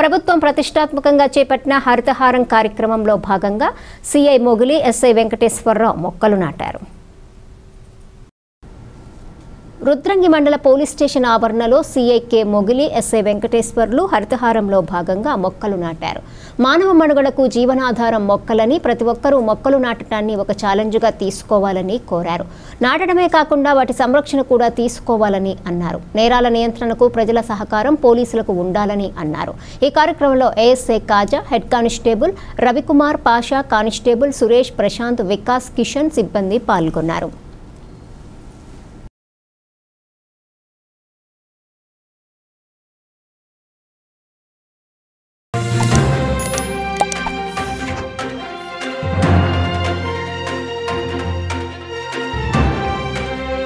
ప్రభుత్వం ప్రతిష్టాత్మకంగా చేపట్టిన హరితహారం కార్యక్రమంలో భాగంగా సిఐ మొగులి ఎస్ఐ వెంకటేశ్వరరావు మొక్కలు నాటారు. రుద్రంగి మండల పోలీస్ స్టేషన్ ఆవరణలో CI K Mogili SI Venkateswarlu హరితహారంలో భాగంగా మొక్కలు నాటారు. మానవ మనుగడకు జీవనాధారం మొక్కలని ప్రతి ఒక్కరూ మొక్కలు నాటడాన్ని ఒక ఛాలెంజ్గా తీసుకోవాలని కోరారు. నాటడమే కాకుండా వాటి సంరక్షణ కూడా తీసుకోవాలని అన్నారు. నేరాల నియంత్రణకు ప్రజల సహకారం పోలీసులకు ఉండాలని అన్నారు. ఈ కార్యక్రమంలో ASI Kaja head constable Ravikumar Pasha constable Suresh Prashant Vikas Kishan సిబ్బంది పాల్గొన్నారు.